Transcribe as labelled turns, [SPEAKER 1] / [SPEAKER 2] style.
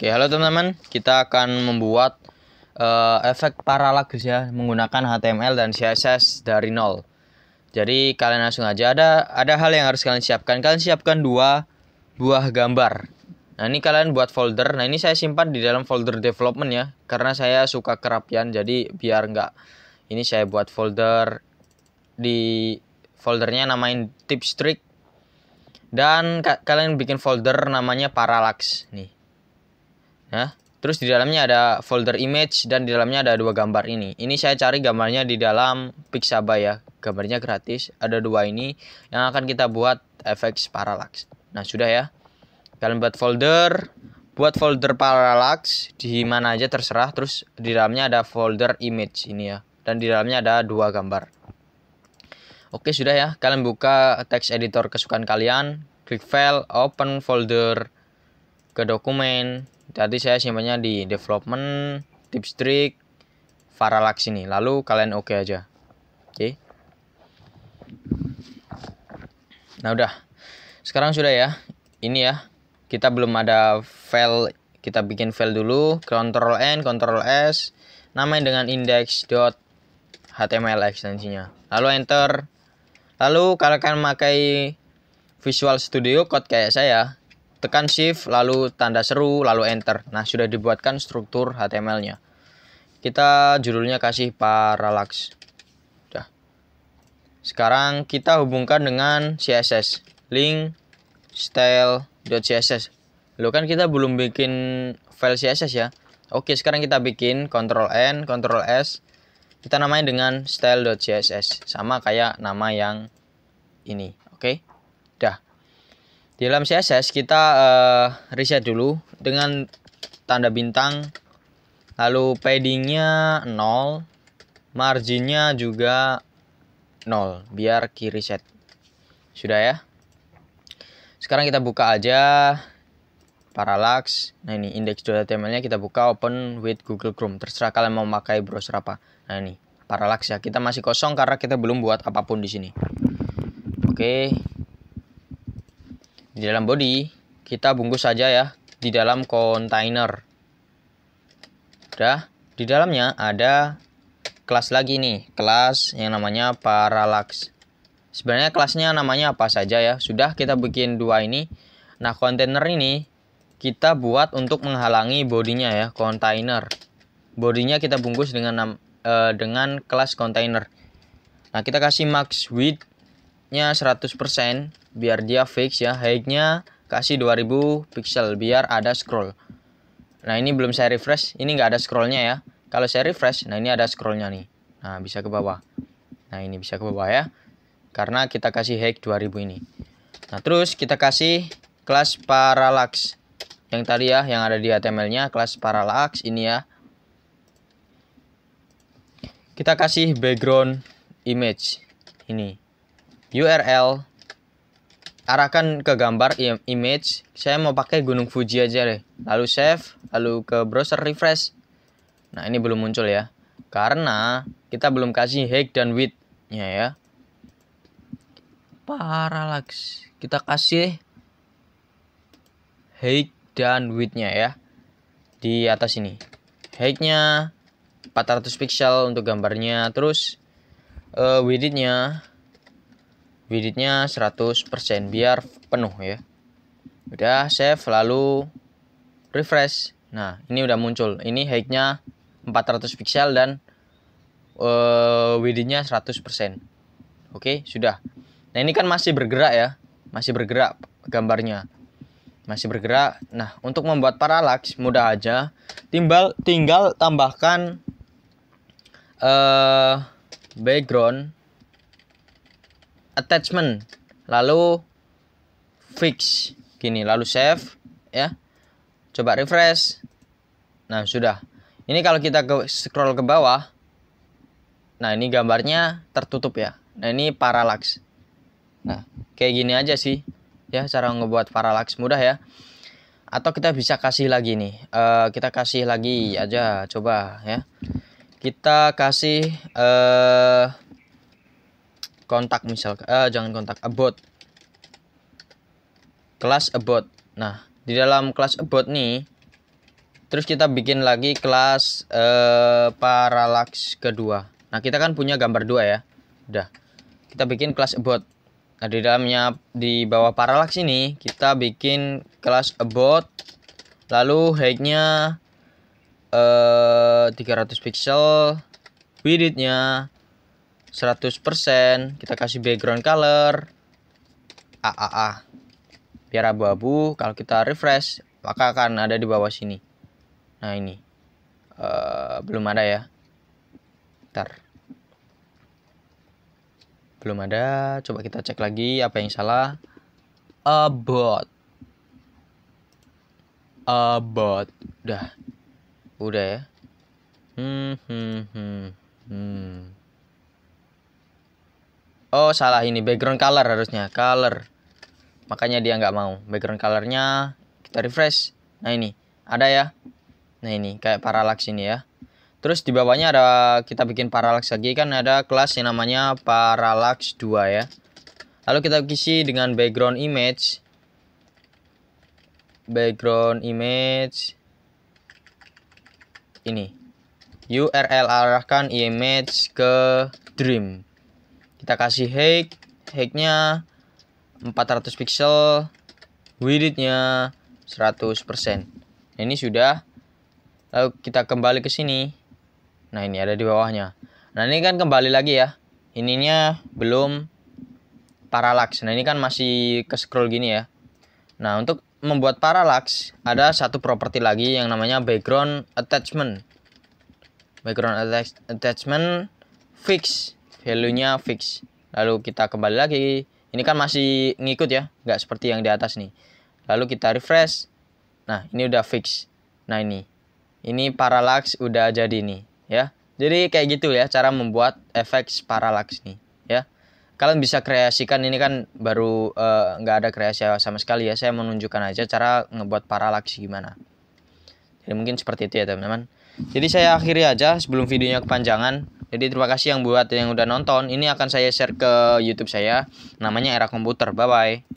[SPEAKER 1] Oke, halo teman-teman. Kita akan membuat uh, efek parallax ya menggunakan HTML dan CSS dari nol. Jadi kalian langsung aja ada ada hal yang harus kalian siapkan. Kalian siapkan dua buah gambar. Nah, ini kalian buat folder. Nah, ini saya simpan di dalam folder development ya karena saya suka kerapian jadi biar enggak ini saya buat folder di foldernya namain tips trick dan ka kalian bikin folder namanya parallax nih ya terus di dalamnya ada folder image dan di dalamnya ada dua gambar ini. Ini saya cari gambarnya di dalam Pixabay ya. Gambarnya gratis ada dua ini yang akan kita buat efek parallax. Nah sudah ya. Kalian buat folder buat folder parallax di mana aja terserah. Terus di dalamnya ada folder image ini ya. Dan di dalamnya ada dua gambar. Oke sudah ya. Kalian buka text editor kesukaan kalian klik file open folder ke dokumen Tadi saya simpannya di development, tips trick, parallax ini. Lalu kalian oke okay aja. Oke. Okay. Nah, udah. Sekarang sudah ya. Ini ya. Kita belum ada file, kita bikin file dulu, Ctrl N, Ctrl S, namain dengan index.html ekstensinya. Lalu enter. Lalu kalian memakai Visual Studio Code kayak saya, tekan shift lalu tanda seru lalu enter. Nah sudah dibuatkan struktur HTML nya kita judulnya kasih parallax. Udah. sekarang kita hubungkan dengan CSS link style.css lo kan kita belum bikin file CSS ya? Oke sekarang kita bikin Ctrl N Ctrl S. Kita namain dengan style.css sama kayak nama yang ini. Oke? Dah di dalam CSS kita uh, reset dulu dengan tanda bintang lalu paddingnya 0 marginnya juga 0 biar kiri set sudah ya? Sekarang kita buka aja parallax. Nah ini index.html nya kita buka open with Google Chrome. Terserah kalian mau pakai browser apa. Nah ini parallax ya. Kita masih kosong karena kita belum buat apa pun di sini. Oke di dalam body kita bungkus saja ya di dalam kontainer. Udah di dalamnya ada kelas lagi nih kelas yang namanya parallax. Sebenarnya kelasnya namanya apa saja ya sudah kita bikin dua ini. Nah kontainer ini kita buat untuk menghalangi bodinya ya kontainer. Bodinya kita bungkus dengan uh, dengan kelas kontainer. Nah kita kasih max width nya 100% biar dia fix ya. Height-nya kasih 2000 pixel biar ada scroll. Nah ini belum saya refresh. Ini nggak ada scrollnya ya. Kalau saya refresh nah ini ada scrollnya nih. Nah bisa ke bawah. Nah ini bisa ke bawah ya. Karena kita kasih height 2000 ini. Nah terus kita kasih kelas parallax. Yang tadi ya yang ada di HTML nya kelas parallax ini ya. Kita kasih background image ini URL arahkan ke gambar image. Saya mau pakai gunung Fuji aja deh. Lalu save lalu ke browser refresh. Nah ini belum muncul ya. Karena kita belum kasih height dan width nya ya. Parallax. Kita kasih height dan width nya ya. Di atas ini. Height nya 400 pixel untuk gambarnya. Terus uh, width nya widthnya 100% biar penuh ya. Udah save lalu refresh. Nah ini udah muncul. Ini height-nya 400 pixel dan uh, widthnya 100% oke sudah. Nah ini kan masih bergerak ya. Masih bergerak gambarnya. Masih bergerak. Nah untuk membuat parallax mudah aja. Tinggal tinggal tambahkan uh, background attachment. Lalu fix. Gini lalu save ya. Coba refresh. Nah sudah. Ini kalau kita ke scroll ke bawah nah ini gambarnya tertutup ya. Nah ini parallax. Nah kayak gini aja sih ya cara ngebuat parallax mudah ya. Atau kita bisa kasih lagi nih uh, kita kasih lagi aja coba ya. Kita kasih uh, kontak misal eh, jangan kontak about kelas about nah di dalam kelas about nih terus kita bikin lagi kelas uh, parallax kedua. Nah kita kan punya gambar dua ya. Udah kita bikin kelas about nah di dalamnya di bawah parallax ini kita bikin kelas about lalu height-nya uh, 300 pixel width-nya 100% kita kasih background color AAA biar abu-abu kalau kita refresh maka akan ada di bawah sini. Nah ini. Uh, belum ada ya. Ntar belum ada. Coba kita cek lagi apa yang salah. About. About. Udah. Udah ya. Hmm hmm hmm hmm oh salah ini background color harusnya color. Makanya dia nggak mau. Background colornya kita refresh. Nah ini. Ada ya? Nah ini kayak parallax ini ya. Terus di bawahnya ada kita bikin parallax lagi kan ada kelas yang namanya parallax 2 ya. Lalu kita isi dengan background image. Background image. Ini. URL arahkan image ke dream kita kasih height height-nya 400 pixel width-nya 100% nah, ini sudah. Lalu kita kembali ke sini. Nah ini ada di bawahnya. Nah ini kan kembali lagi ya. Ininya belum parallax. Nah ini kan masih ke scroll gini ya. Nah untuk membuat parallax ada satu properti lagi yang namanya background attachment. Background attachment fix value-nya fix. Lalu kita kembali lagi. Ini kan masih ngikut ya, nggak seperti yang di atas nih. Lalu kita refresh. Nah, ini udah fix. Nah, ini. Ini parallax udah jadi nih, ya. Jadi kayak gitu ya cara membuat efek parallax nih, ya. Kalian bisa kreasikan ini kan baru eh, nggak uh, ada kreasi sama sekali ya. Saya menunjukkan aja cara ngebuat parallax gimana. Jadi mungkin seperti itu ya teman-teman. Jadi saya akhiri aja sebelum videonya kepanjangan. Jadi terima kasih yang buat yang udah nonton. Ini akan saya share ke YouTube saya. Namanya Era Komputer. Bye bye.